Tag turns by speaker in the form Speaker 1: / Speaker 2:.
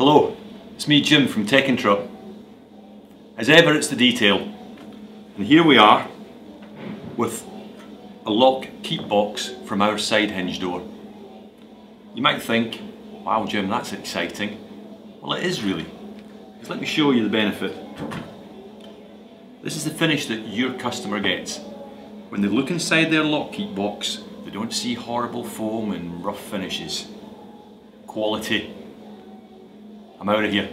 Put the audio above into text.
Speaker 1: Hello, it's me Jim from Tech Teckentrup. As ever it's the detail and here we are with a lock keep box from our side hinge door. You might think, wow Jim that's exciting. Well it is really. Let me show you the benefit. This is the finish that your customer gets. When they look inside their lock keep box they don't see horrible foam and rough finishes. Quality. I'm out of here.